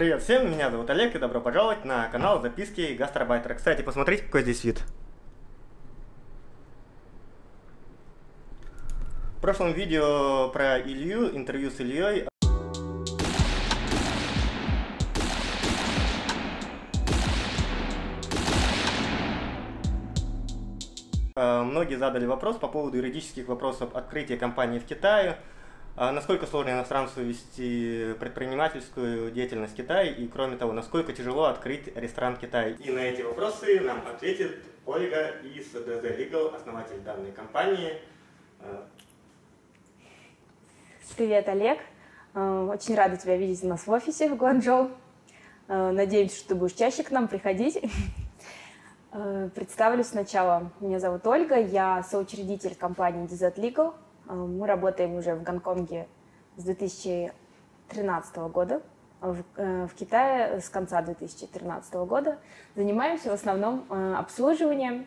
Привет всем, меня зовут Олег и добро пожаловать на канал записки гастарбайтера. Кстати, посмотрите, какой здесь вид. В прошлом видео про Илью, интервью с Ильей, э, Многие задали вопрос по поводу юридических вопросов открытия компании в Китае. А насколько сложно иностранцу вести предпринимательскую деятельность в Китае? И кроме того, насколько тяжело открыть ресторан в Китае? И на эти вопросы нам ответит Ольга из DZ Legal, основатель данной компании. Привет, Олег. Э, очень рада тебя видеть у нас в офисе в Гуанчжоу. Э, надеемся, что ты будешь чаще к нам приходить. Э, представлю сначала. Меня зовут Ольга, я соучредитель компании DZ Legal – Э, мы работаем уже в Гонконге с 2013 года, в, э, в Китае с конца 2013 года. Занимаемся в основном э, обслуживанием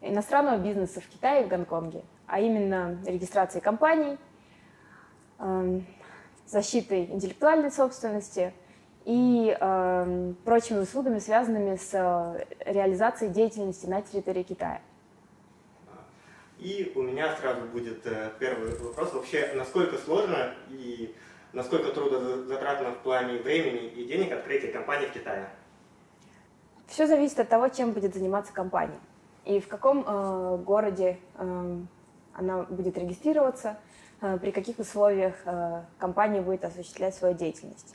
иностранного бизнеса в Китае и в Гонконге, а именно регистрацией компаний, защитой интеллектуальной собственности и прочими услугами, связанными с реализацией деятельности на территории Китая. И у меня сразу будет э, первый вопрос. Вообще, насколько сложно и насколько трудозатратно в плане времени и денег открытие компании в Китае? Все зависит от того, чем будет заниматься компания и в каком э, городе э, она будет регистрироваться, э, при каких условиях э, компания будет осуществлять свою деятельность.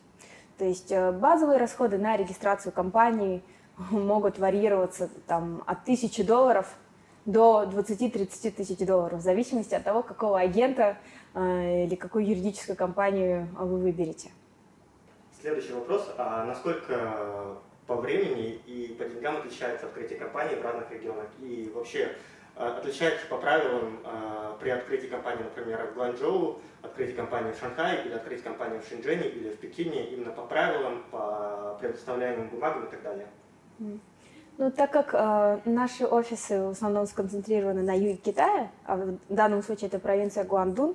То есть э, базовые расходы на регистрацию компании могут варьироваться там, от 1000 долларов до 20-30 тысяч долларов, в зависимости от того, какого агента э, или какую юридическую компанию вы выберете. Следующий вопрос. А насколько по времени и по деньгам отличается открытие компании в разных регионах? И вообще э, отличается по правилам э, при открытии компании, например, в Гуанчжоу, открытие компании в Шанхае или открытие компании в Шэньчжэне или в Пекине именно по правилам, по предоставляемым бумагам и так далее? Ну, так как э, наши офисы в основном сконцентрированы на юге Китая, а в данном случае это провинция Гуандун,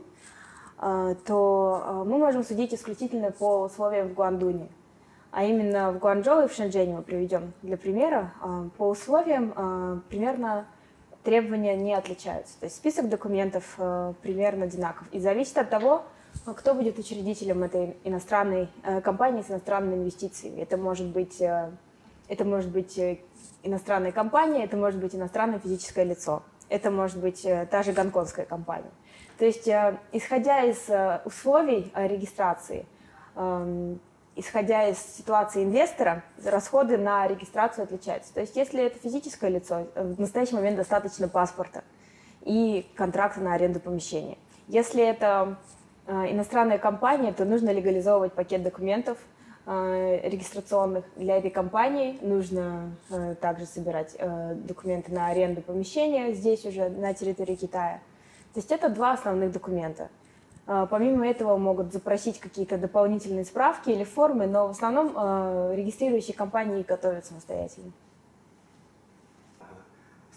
э, то э, мы можем судить исключительно по условиям в Гуандуне. А именно в Гуанчжоу и в Шэньчжэне мы приведем для примера. Э, по условиям э, примерно требования не отличаются. То есть список документов э, примерно одинаков. И зависит от того, кто будет учредителем этой иностранной э, компании с иностранными инвестициями. Это может быть, э, это может быть э, иностранная компания, это может быть иностранное физическое лицо, это может быть э, та же гонконгская компания. То есть, э, исходя из условий регистрации, эм, исходя из ситуации инвестора, расходы на регистрацию отличаются. То есть, если это физическое лицо, в настоящий момент достаточно паспорта и контракта на аренду помещения. Если это иностранная компания, то нужно легализовывать пакет документов – регистрационных для этой компании. Нужно э, также собирать э, документы на аренду помещения здесь уже на территории Китая. То есть это два основных документа. Помимо этого могут запросить какие-то дополнительные справки или формы, но в основном регистрирующие компании готовят самостоятельно.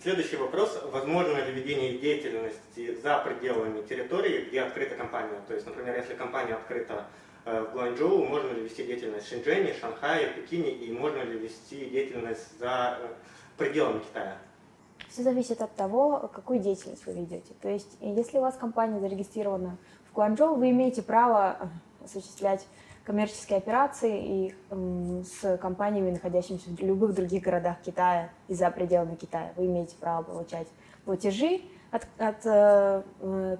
Следующий вопрос. Возможно ли ведение деятельности за пределами территории, где открыта компания? То есть, например, если компания открыта Э, в Гуанчжоу, можно ли вести деятельность в Шэньчжэне, Шанхае, Пекине и можно ли вести деятельность за э, пределами Китая? Все зависит от того, какую деятельность вы ведете. То есть, если у вас компания зарегистрирована в Гуанчжоу, вы имеете право э, осуществлять коммерческие операции и э, с компаниями, находящимися в любых других городах Китая и за пределами Китая. Вы имеете право получать платежи от, от э,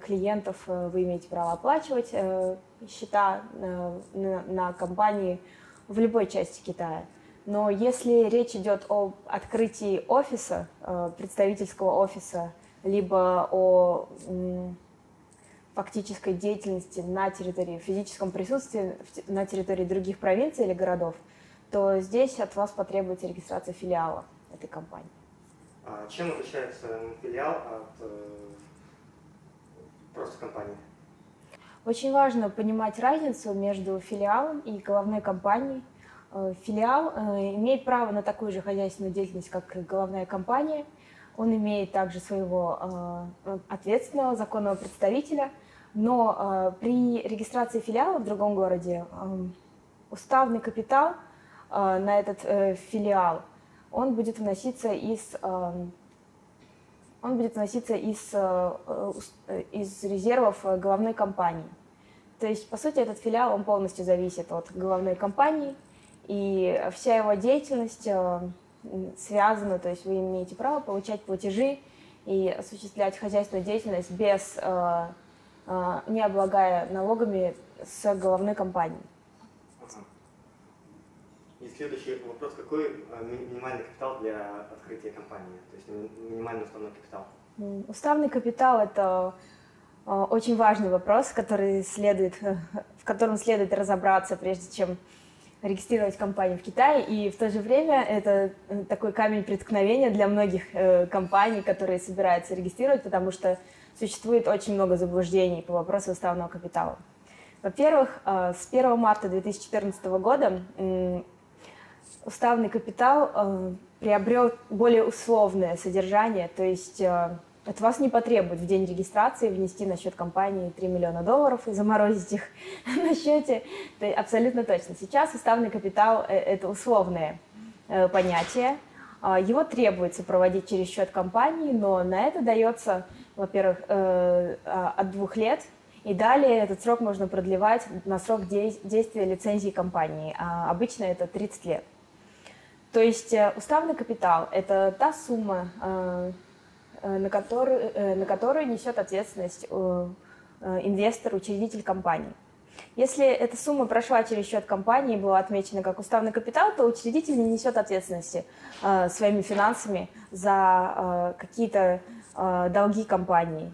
клиентов, вы имеете право оплачивать э, счета э, на, на компании в любой части Китая. Но если речь идет о открытии офиса, э, представительского офиса, либо о фактической деятельности на территории, физическом присутствии на территории других провинций или городов, то здесь от вас потребуется регистрация филиала этой компании. А чем отличается филиал от э, просто компании? Очень важно понимать разницу между филиалом и головной компанией. Э, филиал э, имеет право на такую же хозяйственную деятельность, как и головная компания. Он имеет также своего ответственного законного представителя, но при регистрации филиала в другом городе уставный капитал на этот филиал, он будет вноситься из он будет вноситься из, из резервов головной компании. То есть, по сути, этот филиал, он полностью зависит от головной компании, и вся его деятельность связана, то есть вы имеете право получать платежи и осуществлять хозяйственную деятельность без, не облагая налогами с головной компанией. И следующий вопрос, какой э, минимальный капитал для открытия компании, то есть минимальный уставной капитал? Уставный капитал – это э, очень важный вопрос, который следует, в котором следует разобраться, прежде чем регистрировать компанию в Китае, и в то же время это э, такой камень преткновения для многих компаний, которые собираются регистрировать, потому что существует очень много заблуждений по вопросу уставного капитала. Во-первых, с 1 марта 2014 года уставный капитал э, приобрел более условное содержание, то есть э, от вас не потребует в день регистрации внести на счет компании 3 миллиона долларов и заморозить их на счете. Это абсолютно точно. Сейчас уставный капитал э, – это условное э, понятие. Э, его требуется проводить через счет компании, но на это дается, во-первых, э, а, от двух лет – и далее этот срок можно продлевать на срок действия лицензии компании. А обычно это 30 лет. То есть э, уставный капитал – это та сумма, э, э, на которую, на которую несет ответственность инвестор, учредитель компании. Если эта сумма прошла через счет компании и была отмечена как уставный капитал, то учредитель не несет ответственности своими финансами за какие-то долги компании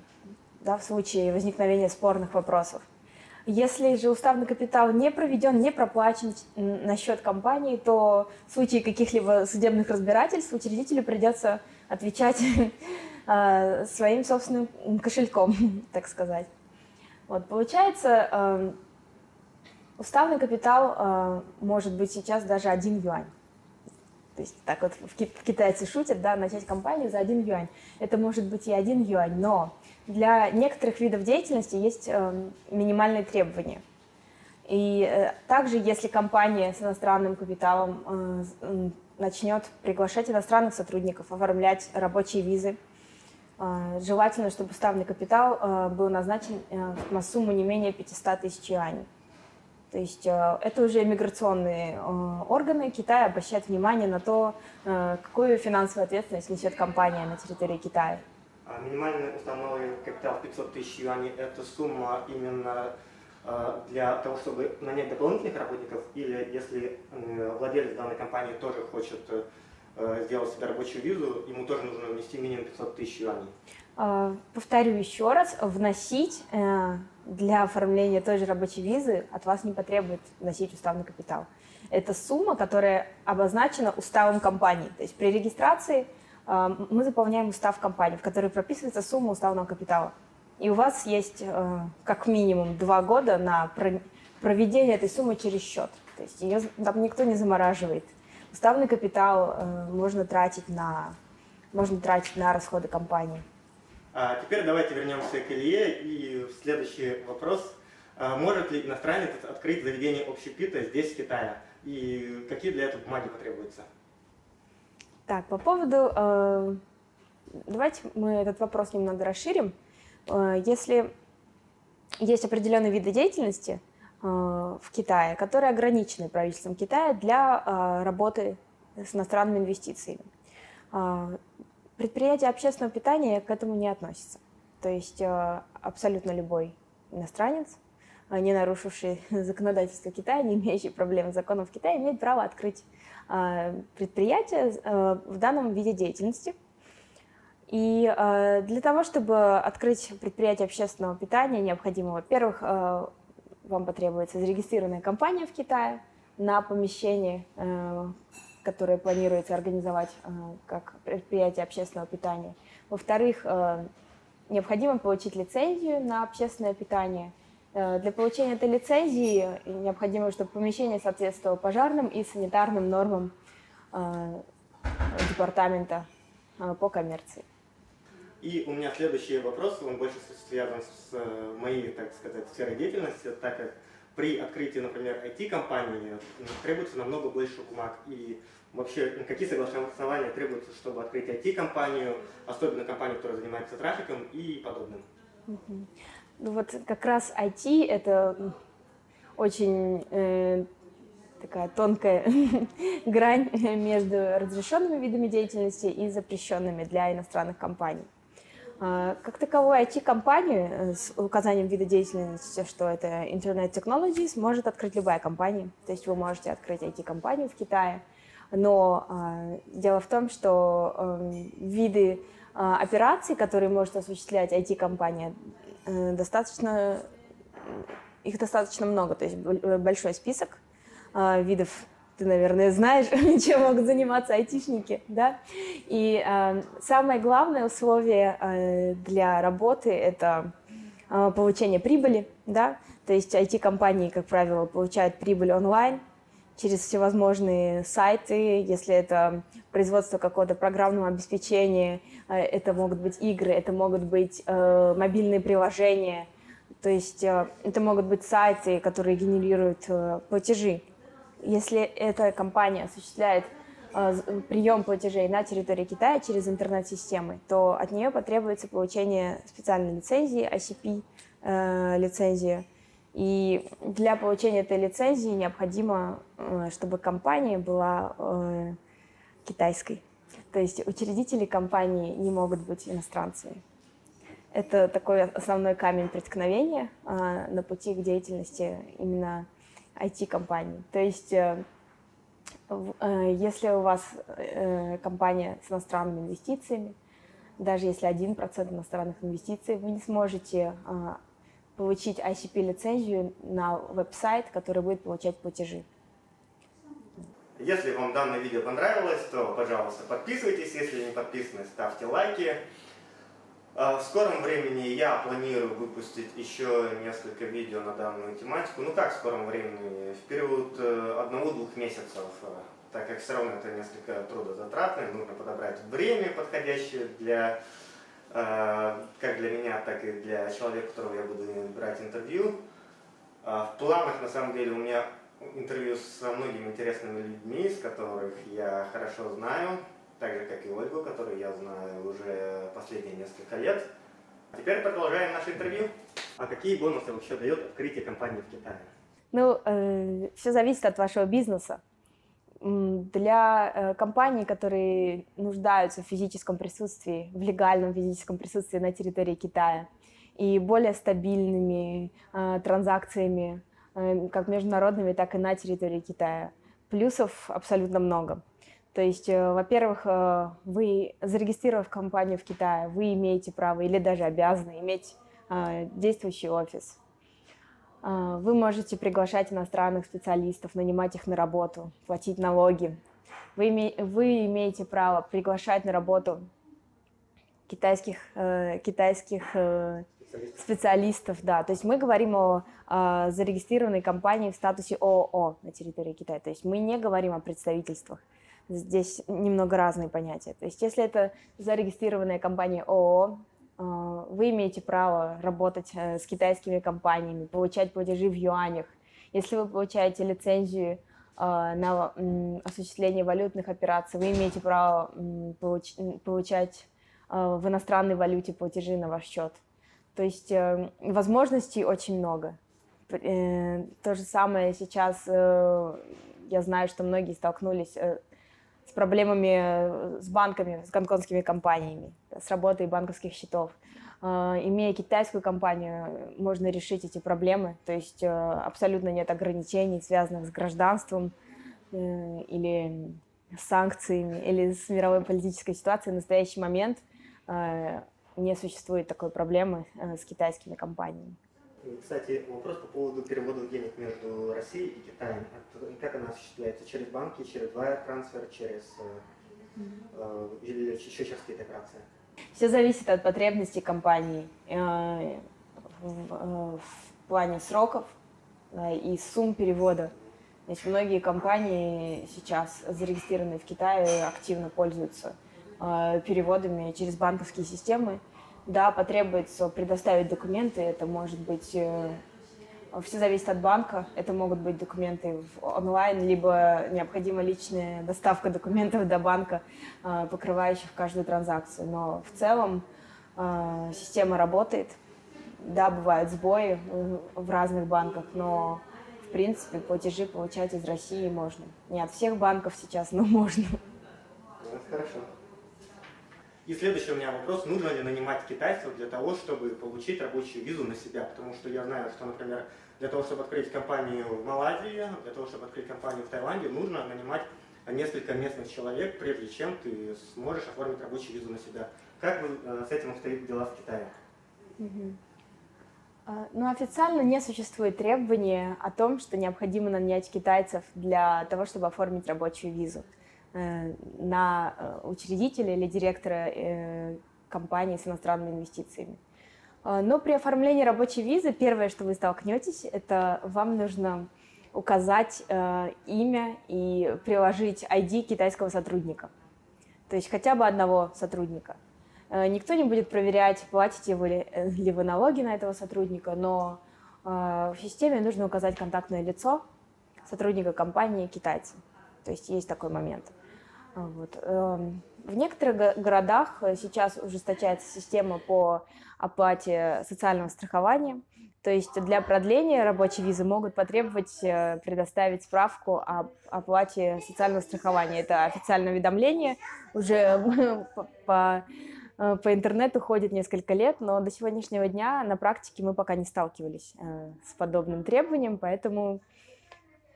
да, в случае возникновения спорных вопросов. Если же уставный капитал не проведен, не проплачен на счет компании, то в случае каких-либо судебных разбирательств учредителю придется отвечать а, своим собственным кошельком, так сказать. Вот, получается, а, уставный капитал а, может быть сейчас даже один юань. То есть так вот в китайцы шутят, да, начать компанию за один юань. Это может быть и один юань, но для некоторых видов деятельности есть э, минимальные требования. И э, также, если компания с иностранным капиталом э, начнет приглашать иностранных сотрудников, оформлять рабочие визы, желательно, чтобы ставный капитал был назначен на сумму не менее 500 тысяч юаней. То есть это уже миграционные органы Китая обращают внимание на то, какую финансовую ответственность несет компания на территории Китая. А минимальный установленный капитал 500 тысяч юаней – это сумма именно э, для того, чтобы нанять дополнительных работников, или если э, владелец данной компании тоже хочет э, сделать себе рабочую визу, ему тоже нужно внести минимум 500 тысяч юаней. А, повторю еще раз, вносить для оформления той же рабочей визы от вас не потребует вносить уставный капитал. Это сумма, которая обозначена уставом компании. То есть при регистрации – мы заполняем устав компании, в которой прописывается сумма уставного капитала. И у вас есть э, как минимум два года на проведение этой суммы через счет. То есть ее там никто не замораживает. Уставный капитал э, можно тратить на, можно тратить на расходы компании. А теперь давайте вернемся к Илье. И следующий вопрос. А может ли иностранец открыть заведение общепита здесь, в Китае? И какие для этого бумаги потребуются? Так, по поводу... Э, давайте мы этот вопрос немного расширим. Э, если есть определенные виды деятельности э, в Китае, которые ограничены правительством Китая для э, работы с иностранными инвестициями. Э, предприятия общественного питания к этому не относятся. То есть э, абсолютно любой иностранец, э, не нарушивший законодательство Китая, не имеющий проблем с законом в Китае, имеет право открыть предприятия э, в данном виде деятельности. И э, для того, чтобы открыть предприятие общественного питания, необходимо, во-первых, вам потребуется зарегистрированная компания в Китае на помещении, которое планируется организовать как предприятие общественного питания. Во-вторых, необходимо получить лицензию на общественное питание – для получения этой лицензии необходимо, чтобы помещение соответствовало пожарным и санитарным нормам э, департамента э, по коммерции. И у меня следующий вопрос, он больше связан с моей, так сказать, сферой деятельности, так как при открытии, например, IT-компании требуется намного больше бумаг. И вообще, какие согласования требуются, чтобы открыть IT-компанию, особенно компанию, которая занимается трафиком и подобным. Ну вот как раз IT — это очень э, такая тонкая грань между разрешенными видами деятельности и запрещенными для иностранных компаний. А, как таковой IT-компанию э, с указанием вида деятельности, что это Internet Technologies, может открыть любая компания. То есть вы можете открыть IT-компанию в Китае, но э, дело в том, что э, виды э, операций, которые может осуществлять IT-компания, достаточно, их достаточно много, то есть большой список э, видов ты, наверное, знаешь, чем могут заниматься айтишники, да? И э, самое главное условие э, для работы – это э, получение прибыли, да? То есть IT-компании, как правило, получают прибыль онлайн через всевозможные сайты, если это производство какого-то программного обеспечения, э, это могут быть игры, это могут быть э, мобильные приложения, то есть э, это могут быть сайты, которые генерируют э, платежи если эта компания осуществляет э, прием платежей на территории Китая через интернет-системы, то от нее потребуется получение специальной лицензии, ICP э. И для получения этой лицензии необходимо, э, чтобы компания была э, китайской. То есть учредители компании не могут быть иностранцами. Это такой основной камень преткновения э, на пути к деятельности именно IT-компаний. То есть, если у вас компания с иностранными инвестициями, даже если 1% иностранных инвестиций, вы не сможете получить ICP-лицензию на веб-сайт, который будет получать платежи. Если вам данное видео понравилось, то, пожалуйста, подписывайтесь. Если не подписаны, ставьте лайки. А, в скором времени я планирую выпустить еще несколько видео на данную тематику. Ну как в скором времени? В период э, одного-двух месяцев, э, так как все равно это несколько трудозатратно, нужно подобрать время подходящее для как для меня, так и для человека, которого я буду брать интервью. А, в планах, на самом деле, у меня интервью со многими интересными людьми, с которых я хорошо знаю, так же, как и Ольгу, которую я знаю уже последние несколько лет. Теперь продолжаем наше интервью. А какие бонусы вообще дает открытие компании в Китае? Ну, э, все зависит от вашего бизнеса. Для э, компаний, которые нуждаются в физическом присутствии, в легальном физическом присутствии на территории Китая и более стабильными э, транзакциями, э, как международными, так и на территории Китая, плюсов абсолютно много. То есть, э, во-первых, э, вы, зарегистрировав компанию в Китае, вы имеете право или даже обязаны иметь э, действующий офис. Вы можете приглашать иностранных специалистов, нанимать их на работу, платить налоги. Вы, име, вы имеете право приглашать на работу китайских, китайских специалистов, да. То есть мы говорим о, о зарегистрированной компании в статусе ООО на территории Китая. То есть мы не говорим о представительствах здесь немного разные понятия. То есть если это зарегистрированная компания ООО, э, вы имеете право работать э, с китайскими компаниями, получать платежи в юанях. Если вы получаете лицензию э, на осуществление валютных операций, вы имеете право получать в иностранной валюте платежи на ваш счет. То есть возможностей очень много. То же самое сейчас я знаю, что многие столкнулись с проблемами э, с банками, с гонконгскими компаниями, с работой банковских счетов. Э, имея китайскую компанию, можно решить эти проблемы, то есть э, абсолютно нет ограничений, связанных с гражданством или санкциями, или с мировой политической ситуацией. В настоящий момент не существует такой проблемы с китайскими компаниями. Кстати, вопрос по поводу перевода денег между Россией и Китаем. Как она осуществляется? Через банки, через wire трансфер, через э, э, или еще через какие-то операции? Все зависит от потребностей компании э, в плане сроков и сумм перевода. Значит, многие компании сейчас, зарегистрированные в Китае, активно пользуются переводами через банковские системы. Да, потребуется предоставить документы, это может быть э, Все зависит от банка. Это могут быть документы онлайн, либо необходима личная доставка документов до банка, покрывающих каждую транзакцию. Но в целом система работает. Да, бывают сбои в разных банках, но в принципе платежи получать из России можно. Не от всех банков сейчас, но можно. Это хорошо. И следующий у меня вопрос, нужно ли нанимать китайцев для того, чтобы получить рабочую визу на себя? Потому что я знаю, что, например, для того, чтобы открыть компанию в Малайзии, для того, чтобы открыть компанию в Таиланде, нужно нанимать несколько местных человек, прежде чем ты сможешь оформить рабочую визу на себя. Как э, с этим обстоят дела в Китае? А, ну, официально не существует требования о том, что необходимо нанять китайцев для того, чтобы оформить рабочую визу. Э, на э, учредителя или директора э, компании с иностранными инвестициями. Но при оформлении рабочей визы первое, что вы столкнетесь, это вам нужно указать имя и приложить ID китайского сотрудника. То есть хотя бы одного сотрудника. Никто не будет проверять, платите вы ли, ли вы налоги на этого сотрудника, но в системе нужно указать контактное лицо сотрудника компании китайца. То есть есть такой момент. Вот. Эм, в некоторых городах сейчас ужесточается система по оплате социального страхования. То есть для продления рабочей визы могут потребовать э, предоставить справку о оплате социального страхования. Это официальное уведомление, уже по, э, по интернету ходит несколько лет, но до сегодняшнего дня на практике мы пока не сталкивались э, с подобным требованием, поэтому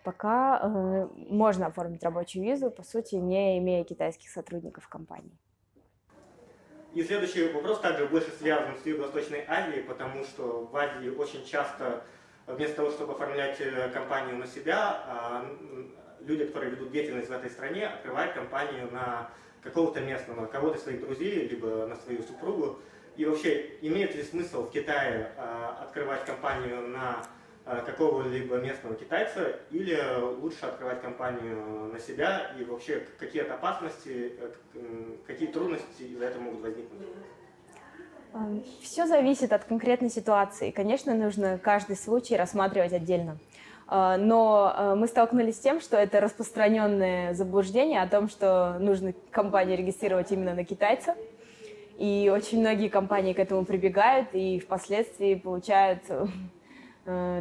пока э, можно оформить рабочую визу, по сути, не имея китайских сотрудников компании. И следующий вопрос также больше связан с Юго-Восточной Азией, потому что в Азии очень часто вместо того, чтобы оформлять э, компанию на себя, а, люди, которые ведут деятельность в этой стране, открывают компанию на какого-то местного, кого-то своих друзей, либо на свою супругу. И вообще, имеет ли смысл в Китае а, открывать компанию на Э, какого-либо местного китайца, или лучше открывать компанию на себя, и вообще какие-то опасности, э, какие трудности из-за этого могут возникнуть? Все зависит от конкретной ситуации. Конечно, нужно каждый случай рассматривать отдельно. Э, но мы столкнулись с тем, что это распространенное заблуждение о том, что нужно компанию регистрировать именно на китайца. И очень многие компании к этому прибегают и впоследствии получают Э,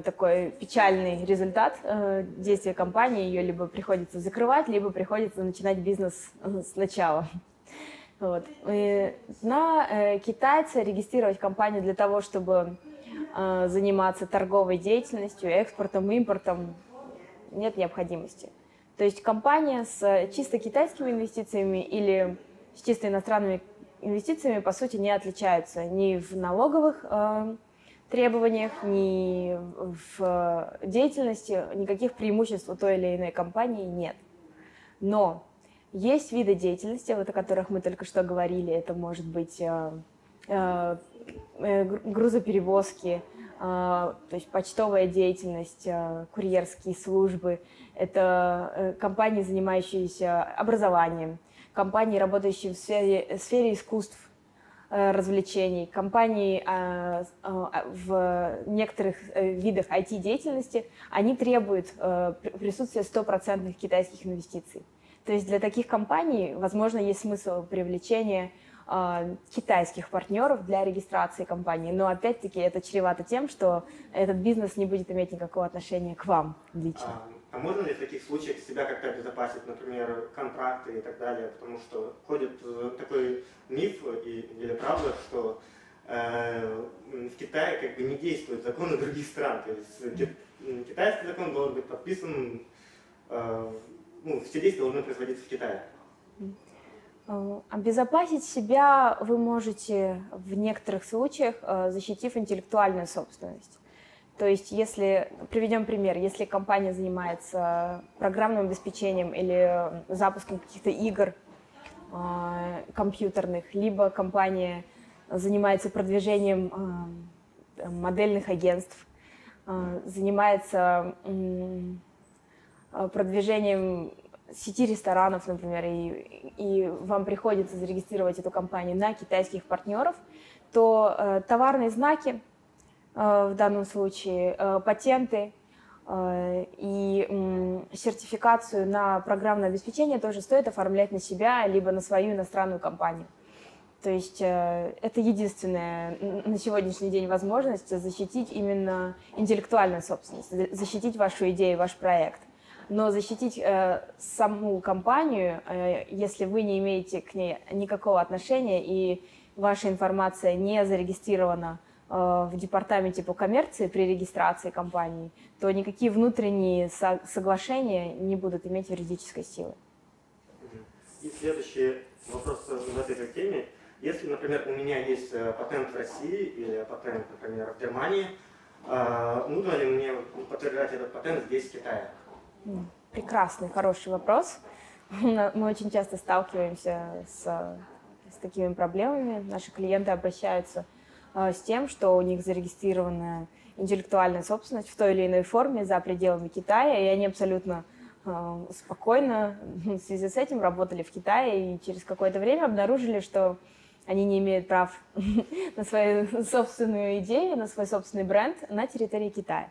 такой печальный результат э, действия компании. Ее либо приходится закрывать, либо приходится начинать бизнес э, сначала. Вот. И на китайца регистрировать компанию для того, чтобы заниматься торговой деятельностью, экспортом, импортом, нет необходимости. То есть компания с чисто китайскими инвестициями или с чисто иностранными инвестициями, по сути, не отличаются ни в налоговых требованиях, ни в деятельности никаких преимуществ у той или иной компании нет. Но есть виды деятельности, вот о которых мы только что говорили. Это может быть э, э, э грузоперевозки, э, то есть почтовая деятельность, э, курьерские службы. Это э, компании, занимающиеся образованием, компании, работающие в сфере, в сфере искусств, Э, развлечений, компании а, а, в некоторых э, видах IT-деятельности, они требуют э, присутствия стопроцентных китайских инвестиций. То есть для таких компаний, возможно, есть смысл привлечения а, китайских партнеров для регистрации компании. Но опять-таки это чревато тем, что этот бизнес не будет иметь никакого отношения к вам лично. А можно ли в таких случаях себя как-то обезопасить, например, контракты и так далее? Потому что ходит такой миф и, или правда, что э, в Китае как бы не действуют законы других стран. То есть китайский закон должен быть подписан, э, ну, все действия должны производиться в Китае. Э, обезопасить себя вы можете в некоторых случаях, э, защитив интеллектуальную собственность. То есть, если, приведем пример, если компания занимается программным обеспечением или запуском каких-то игр э, компьютерных, либо компания занимается продвижением э, модельных агентств, э, занимается э, продвижением сети ресторанов, например, и, и вам приходится зарегистрировать эту компанию на китайских партнеров, то э, товарные знаки в данном случае, патенты и сертификацию на программное обеспечение тоже стоит оформлять на себя, либо на свою иностранную компанию. То есть э, это единственная на сегодняшний день возможность защитить именно интеллектуальную собственность, защитить вашу идею, ваш проект. Но защитить э, саму компанию, э, если вы не имеете к ней никакого отношения и ваша информация не зарегистрирована э, в департаменте по коммерции при регистрации компании, то никакие внутренние со- соглашения не будут иметь юридической силы. И следующий вопрос в этой же теме. Если, например, у меня есть э, патент в России или патент, например, в Германии, э, нужно ли мне подтверждать этот патент здесь, в Китае? Прекрасный, хороший вопрос. Мы очень часто сталкиваемся с, с такими проблемами. Наши клиенты обращаются э, с тем, что у них зарегистрирована интеллектуальная собственность в той или иной форме за пределами Китая, и они абсолютно спокойно в связи с этим работали в Китае и через какое-то время обнаружили, что они не имеют прав на свою собственную идею, на свой собственный бренд на территории Китая.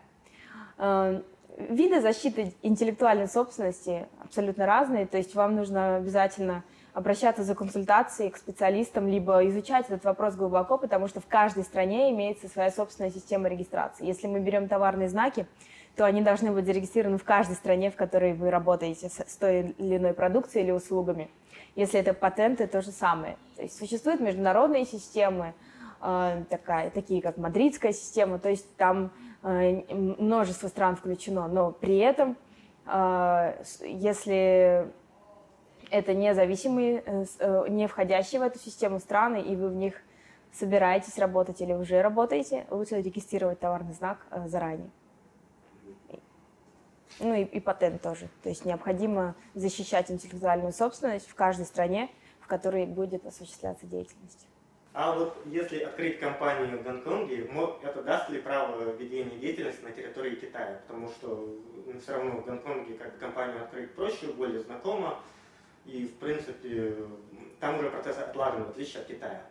Э, виды защиты интеллектуальной собственности абсолютно разные, то есть вам нужно обязательно обращаться за консультацией к специалистам, либо изучать этот вопрос глубоко, потому что в каждой стране имеется своя собственная система регистрации. Если мы берем товарные знаки, то они должны быть зарегистрированы в каждой стране, в которой вы работаете с той или иной продукцией или услугами. Если это патенты, то же самое. То есть существуют международные системы, э, такая, такие как мадридская система, то есть там э, множество стран включено, но при этом, э, если это независимые, не входящие в эту систему страны, и вы в них собираетесь работать или уже работаете, лучше регистрировать товарный знак заранее. Ну и, и патент тоже. То есть необходимо защищать интеллектуальную собственность в каждой стране, в которой будет осуществляться деятельность. А вот если открыть компанию в Гонконге, это даст ли право ведения деятельности на территории Китая? Потому что все равно в Гонконге как компанию открыть проще, более знакомо, и в принципе там уже процесс отлажен, в отличие от Китая.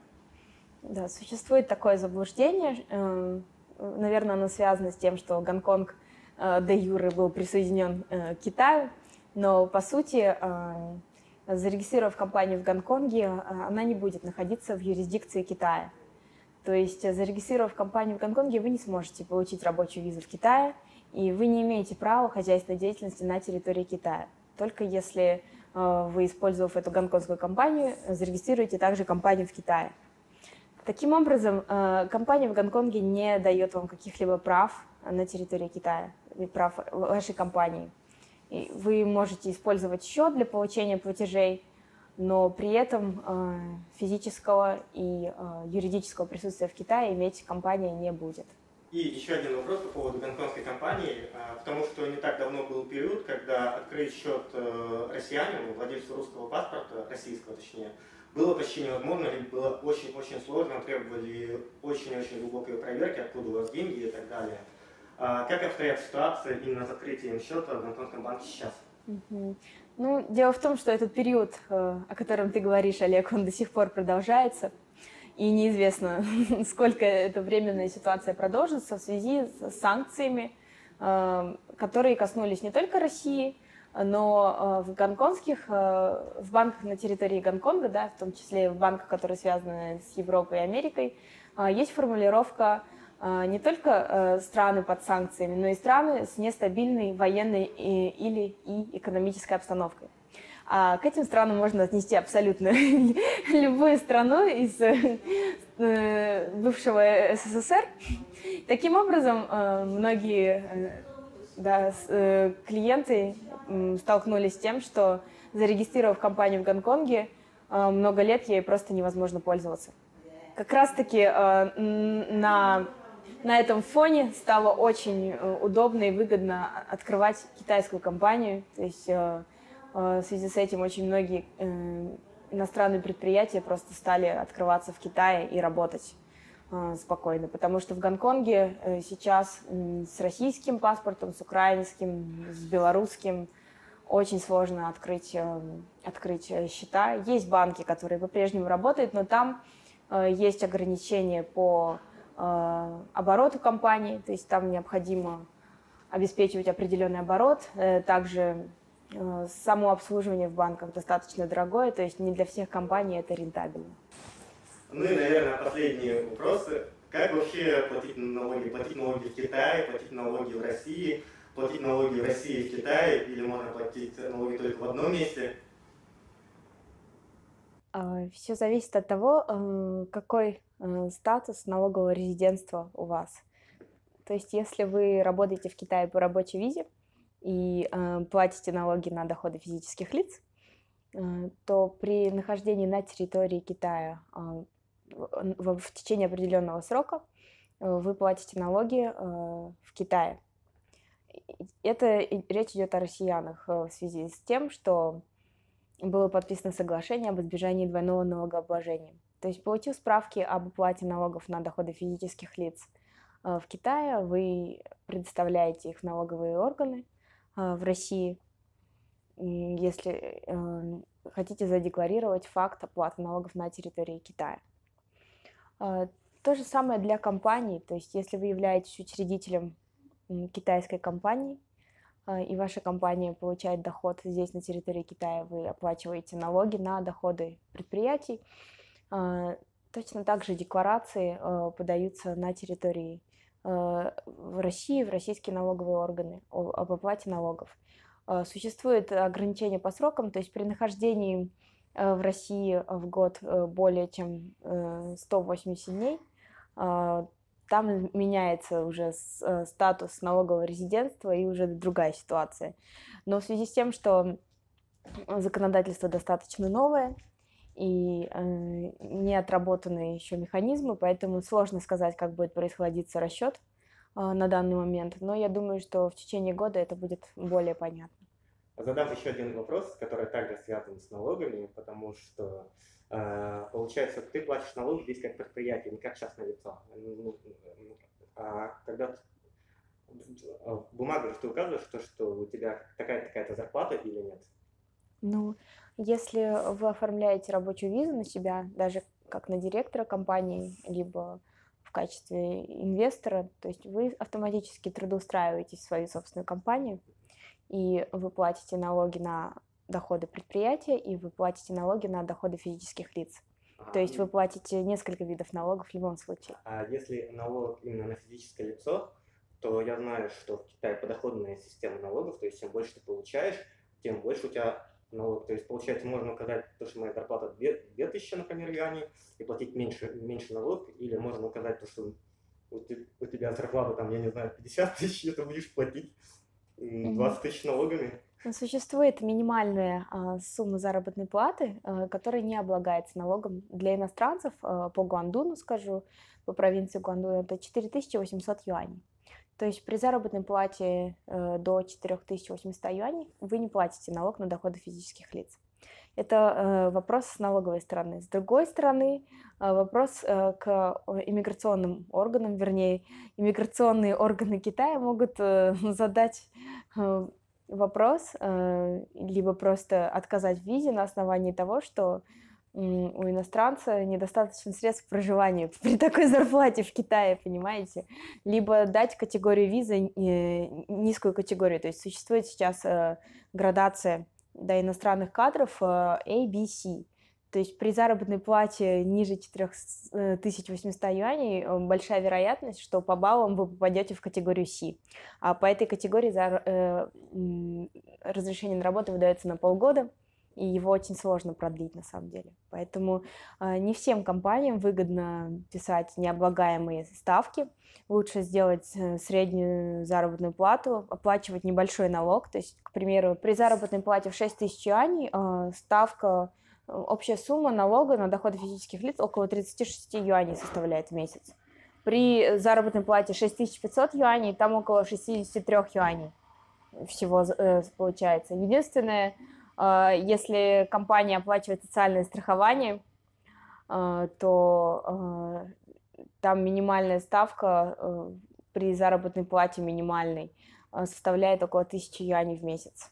Да, существует такое заблуждение. Эм, наверное, оно связано с тем, что Гонконг – Э, де юре был присоединен э, к Китаю, но по сути, э, зарегистрировав компанию в Гонконге, она не будет находиться в юрисдикции Китая. То есть, зарегистрировав компанию в Гонконге, вы не сможете получить рабочую визу в Китае, и вы не имеете права хозяйственной деятельности на территории Китая. Только если вы, использовав эту гонконгскую компанию, зарегистрируете также компанию в Китае. Таким образом, компания в Гонконге не дает вам каких-либо прав на территории Китая прав вашей компании. И вы можете использовать счет для получения платежей, но при этом э, физического и э, юридического присутствия в Китае иметь компания не будет. И еще один вопрос по поводу гонконгской компании, э, потому что не так давно был период, когда открыть счет э, россиянину, владельцу русского паспорта, российского точнее, было почти невозможно, или было очень-очень сложно, требовали очень-очень глубокой проверки, откуда у вас деньги и так далее. А как обстоят ситуации именно с открытием счета в Гонконгском банке сейчас? Ну, дело в том, что этот период, э, о котором ты говоришь, Олег, он до сих пор продолжается. И неизвестно, сколько эта временная ситуация продолжится в связи с санкциями, э, которые коснулись не только России, но э, в гонконгских, в банках на территории Гонконга, да, в том числе в банках, которые связаны с Европой и Америкой, есть формулировка не только э, страны под санкциями, но и страны с нестабильной военной или и экономической обстановкой. А к этим странам можно отнести абсолютно любую страну из э, бывшего СССР. Таким образом, э, многие да, клиенты столкнулись с тем, что зарегистрировав компанию в Гонконге, много лет ей просто невозможно пользоваться. Как раз-таки на на этом фоне стало очень э, удобно и выгодно открывать китайскую компанию. То есть э, э, в связи с этим очень многие иностранные предприятия просто стали открываться в Китае и работать спокойно, потому что в Гонконге сейчас с российским паспортом, с украинским, с белорусским очень сложно открыть, открыть счета. Есть банки, которые по-прежнему работают, но там есть ограничения по э, обороту компании, то есть там необходимо обеспечивать определенный оборот. Э, также э, само обслуживание в банках достаточно дорогое, то есть не для всех компаний это рентабельно. Ну и, наверное, последние вопросы. Как вообще платить налоги? Платить налоги в Китае, платить налоги в России, платить налоги в России и в Китае, или можно платить налоги только в одном месте? А, Все зависит от того, э, какой статус налогового резидентства у вас. То есть, если вы работаете в Китае по рабочей визе и э, платите налоги на доходы физических лиц, э, то при нахождении на территории Китая э, в, в течение определенного срока э, вы платите налоги э, в Китае. Это речь идет о россиянах э, в связи с тем, что было подписано соглашение об избежании двойного налогообложения. То есть, получив справки об уплате налогов на доходы физических лиц в Китае, вы предоставляете их в налоговые органы в России, если хотите задекларировать факт оплаты налогов на территории Китая. А, то же самое для компаний, то есть если вы являетесь учредителем китайской компании, а, и ваша компания получает доход здесь на территории Китая, вы оплачиваете налоги на доходы предприятий. А, точно так же декларации подаются на территории в России, в российские налоговые органы об оплате налогов. Существует ограничение по срокам, то есть при нахождении Э, в России в год э, более чем 180 э, дней, там меняется уже статус налогового резидентства и уже другая ситуация. Но в связи с тем, что законодательство достаточно новое и не отработаны еще механизмы, поэтому сложно сказать, как будет происходить расчет на данный момент. Но я думаю, что в течение года это будет более понятно задам еще один вопрос, который также связан с налогами, потому что э, получается, ты платишь налоги здесь как предприятие, не как частное лицо. Ну, а когда в бумагах ты указываешь, то, что у тебя такая-то такая зарплата или нет? Ну, если вы оформляете рабочую визу на себя, даже как на директора компании, либо в качестве инвестора, то есть вы автоматически трудоустраиваетесь в свою собственную компанию, и вы платите налоги на доходы предприятия, и вы платите налоги на доходы физических лиц. А, То есть вы платите несколько видов налогов в любом случае. А если налог именно на физическое лицо, то я знаю, что в Китае подоходная система налогов, то есть чем больше ты получаешь, тем больше у тебя налог. То есть, получается, можно указать то, что моя зарплата 2000, например, юаней, и платить меньше, меньше налог, или можно указать то, что у тебя зарплата, там, я не знаю, 50 тысяч, и ты будешь платить 20 тысяч налогами. Ну, существует минимальная а, сумма заработной платы, а, которая не облагается налогом для иностранцев а, по Гуандуну, скажу, по провинции Гуандун, это 4800 юаней. То есть при заработной плате а, до 4800 юаней вы не платите налог на доходы физических лиц. Это э, вопрос с налоговой стороны. С другой стороны, э, вопрос э, к иммиграционным органам, вернее, иммиграционные органы Китая могут задать вопрос, либо просто отказать в визе на основании того, что у иностранца недостаточно средств проживания при такой зарплате в Китае, понимаете? Либо дать категорию визы, низкую категорию. То есть существует сейчас градация до иностранных кадров. Э, То есть при заработной плате ниже 4800 э, юаней э, большая вероятность, что по баллам вы попадете в категорию C. А по этой категории за, э, разрешение на работу выдается на полгода, и его очень сложно продлить на самом деле. Поэтому э, не всем компаниям выгодно писать необлагаемые ставки. Лучше сделать э, среднюю заработную плату, оплачивать небольшой налог. То есть, к примеру, при заработной плате в 6 тысяч юаней э, ставка, э, общая сумма налога на доходы физических лиц около 36 юаней составляет в месяц. При заработной плате 6500 юаней там около 63 юаней всего э, получается. Единственное, а, если компания оплачивает социальное страхование, а, то а, там минимальная ставка при заработной плате минимальной составляет около 1000 юаней в месяц,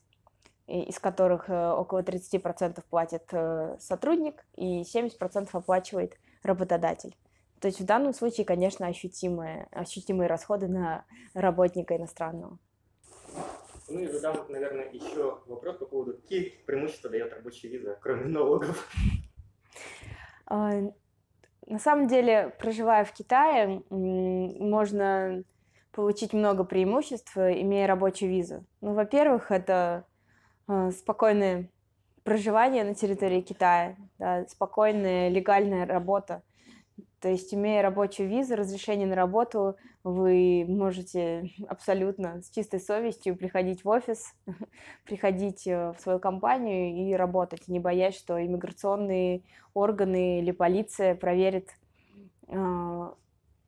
из которых э, около 30% платит э, сотрудник и 70% оплачивает работодатель. То есть в данном случае, конечно, ощутимые, ощутимые расходы на работника иностранного. Ну и задам, наверное, еще вопрос по поводу, какие преимущества дает рабочая виза, кроме налогов? А, на самом деле, проживая в Китае, можно получить много преимуществ, имея рабочую визу. Ну, во-первых, это а, спокойное проживание на территории Китая, да, спокойная легальная работа. То есть, имея рабочую визу, разрешение на работу, вы можете абсолютно с чистой совестью приходить в офис, приходить э, в свою компанию и работать, не боясь, что иммиграционные органы или полиция проверит, э,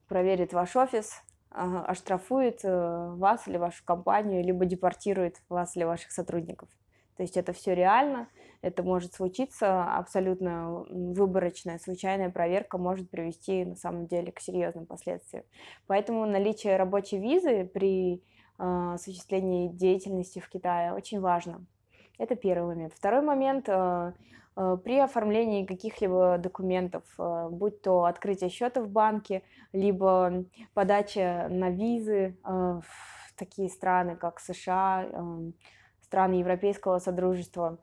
проверит ваш офис, а, оштрафует э, вас или вашу компанию, либо депортирует вас или ваших сотрудников. То есть это все реально, это может случиться, абсолютно выборочная, случайная проверка может привести на самом деле к серьезным последствиям. Поэтому наличие рабочей визы при э, осуществлении деятельности в Китае очень важно. Это первый момент. Второй момент э, э, при оформлении каких-либо документов, э, будь то открытие счета в банке, либо подача на визы в такие страны, как США, страны Европейского Содружества,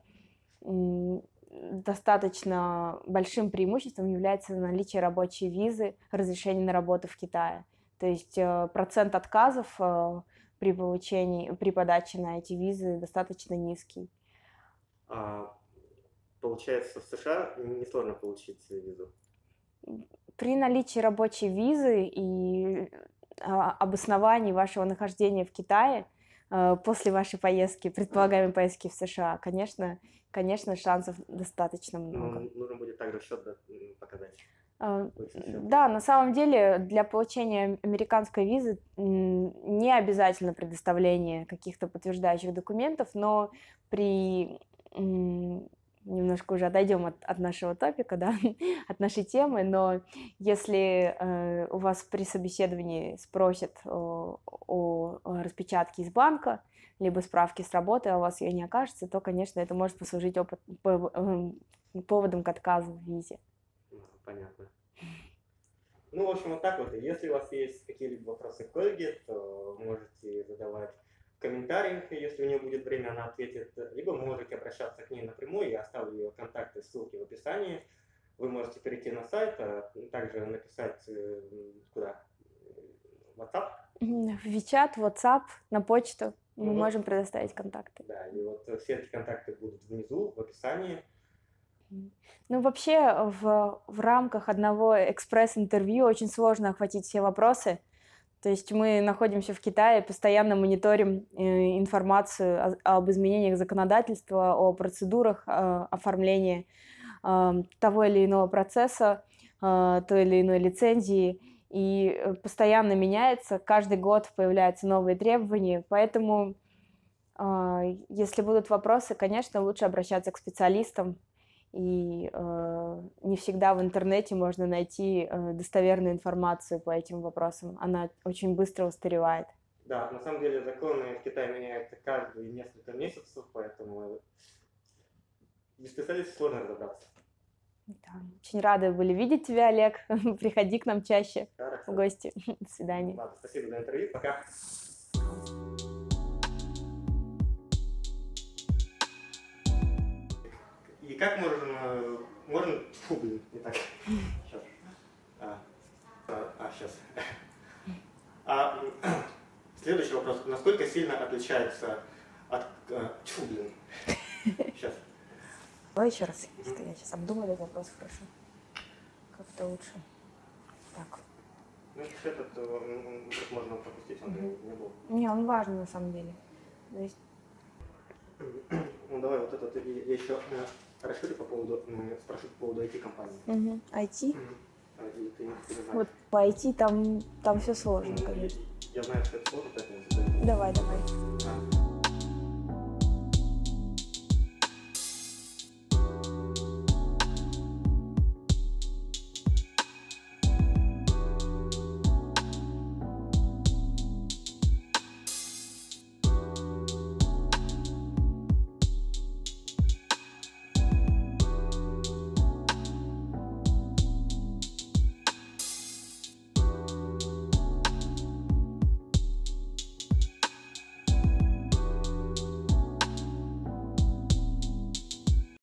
достаточно большим преимуществом является наличие рабочей визы, разрешения на работу в Китае. То есть э, процент отказов э, при получении, при подаче на эти визы достаточно низкий. А, получается, в США несложно получить визу? При наличии рабочей визы и а, обосновании вашего нахождения в Китае Э, после вашей поездки, предполагаемой поездки в США, конечно, конечно, шансов достаточно ну, много. Ну, нужно будет также счет показать. Uh, да, на самом деле для получения американской визы не обязательно предоставление каких-то подтверждающих документов, но при немножко уже отойдем от, от нашего топика, да, от нашей темы, но если э, у вас при собеседовании спросят о, о, распечатке из банка, либо справки с работы, а у вас ее не окажется, то, конечно, это может послужить опыт, эм, поводом к отказу в визе. Понятно. Ну, в общем, вот так вот. Если у вас есть какие-либо вопросы к Ольге, то можете задавать комментариях, если у нее будет время, она ответит, либо вы можете обращаться к ней напрямую, я оставлю ее контакты, ссылки в описании. Вы можете перейти на сайт, а также написать э, куда? WhatsApp? В WeChat, WhatsApp, на почту. Мы ну, можем предоставить контакты. Да, и вот все эти контакты будут внизу, в описании. Ну, вообще, в, в рамках одного экспресс-интервью очень сложно охватить все вопросы. То есть мы находимся в Китае, постоянно мониторим э, информацию об изменениях законодательства, о процедурах э, оформления э, того или иного процесса, той или иной лицензии. И постоянно меняется, каждый год появляются новые требования, поэтому если будут вопросы, конечно, лучше обращаться к специалистам, и э, не всегда в интернете можно найти э, достоверную информацию по этим вопросам. Она очень быстро устаревает. Да, на самом деле законы в Китае меняются каждые несколько месяцев, поэтому без специалиста сложно разобраться. Да. Очень рады были видеть тебя, Олег. Приходи к нам чаще Хорошо. в гости. До свидания. Ладно, спасибо за интервью. Пока. И как можно, можно, фу, блин, не так, сейчас, а, а, а сейчас. А, следующий вопрос, насколько сильно отличается от, а, тьфу, блин, сейчас. Давай еще раз, я сейчас обдумаю этот вопрос хорошо. Как-то лучше. Так. Ну, этот э, можно пропустить, он не был. Не, он важный на самом деле. То есть... Ну, давай вот этот, еще расскажи по поводу, спрошу по поводу IT-компании. Угу. IT? Угу. вот по IT там, там все сложно, конечно. Я знаю, что это сложно, поэтому Давай, давай. А.